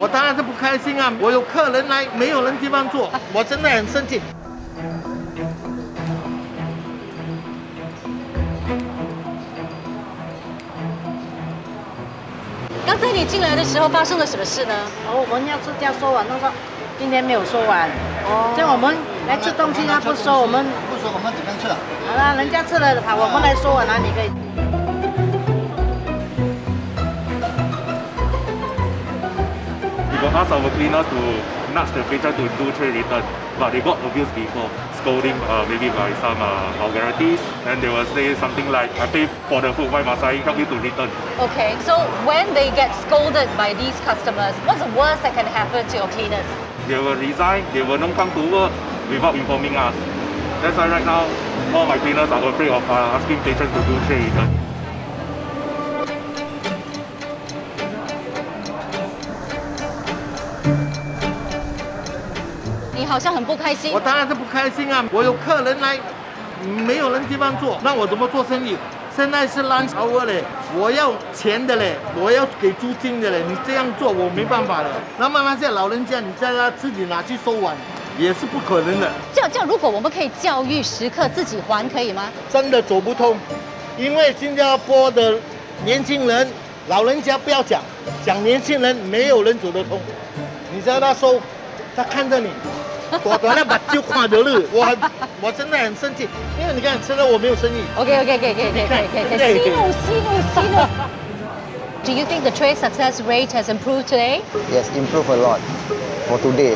我当然是不开心啊！我有客人来，没有人地方坐，我真的很生气。刚才你进来的时候发生了什么事呢？哦，我们要吃要收完，他说今天没有收完。哦，像我们来吃东西，他不收，我们不说我们怎么吃？好了，人家吃了好，我们来收完，哪里可以？Got asked our cleaners to nudge the patron to do tray return, but they got abused before, scolding uh, maybe by some uh, vulgarities. And they will say something like, I pay for the food, why must I help you to return? Okay, so when they get scolded by these customers, what's the worst that can happen to your cleaners? They will resign, they will not come to work without informing us. That's why right now, all my cleaners are afraid of uh, asking patrons to do tray return. 好像很不开心我。当然是不开心啊！我有客人来，没有人地方坐，那我怎么做生意？现在是 lunch hour 嘞，我要钱的嘞，我要给租金的嘞，你这样做我没办法了。那么那些老人家，你叫他自己拿去收碗，也是不可能的，这样这样，如果我们可以教育食客自己还，可以吗？真的走不通。因为新加坡的年轻人、老人家不要讲，讲年轻人没有人走得通。你叫他收，他看着你，躲躲那把就看得了。我很，我真的很生气，因为你看吃了我没有生意。OK OK OK OK OK OK OK，息怒息怒息怒。Do you think the trade success rate has improved today? Yes, improve a lot for today.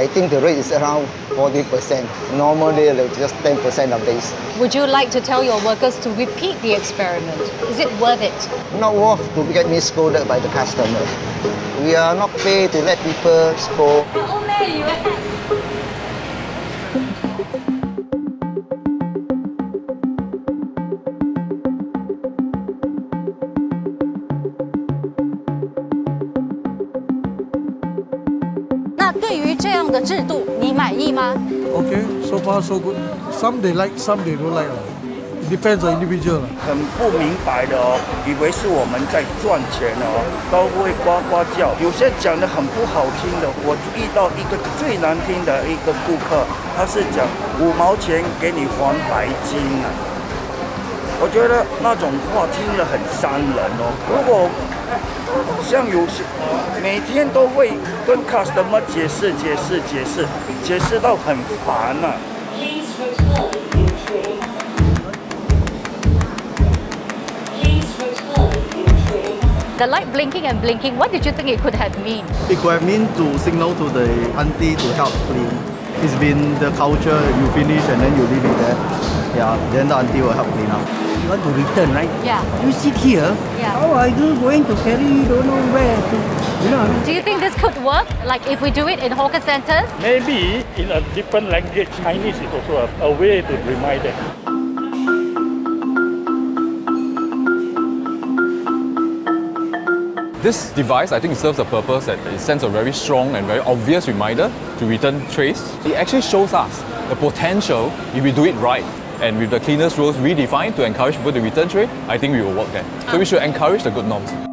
I think the rate is around 40%. Normal day, like just 10% of days. Would you like to tell your workers to repeat the experiment? Is it worth it? Not worth to get me scolded by the customer. We are not paid to let people scold. 对于这样的制度，你满意吗？Okay, so far so good. Some they like, some they don't like. It depends on individual. 很不明白的哦，以为是我们在赚钱哦，都会呱呱叫。有些讲的很不好听的，我遇到一个最难听的一个顾客，他是讲五毛钱给你还白金啊。我觉得那种话听了很伤人哦。如果像有些每天都会跟 customer 解释、解释、解释，解释到很烦啊。Please return in tray. Please return in tray. The light blinking and blinking, what did you think it could have mean? It could have mean to signal to the auntie to help clean. It's been the culture, you finish and then you leave it there. Yeah, then the auntie will help clean up. You want to return, right? Yeah. You sit here. Yeah. How are you going to carry? Don't know where to. You know. Do you think this could work? Like if we do it in hawker centers? Maybe in a different language, Chinese is also a, a way to remind them. This device, I think, serves a purpose that it sends a very strong and very obvious reminder to return trays. It actually shows us the potential if we do it right. And with the cleaners rules redefined to encourage people to return tray, I think we will work there. So we ah. should encourage the good norms.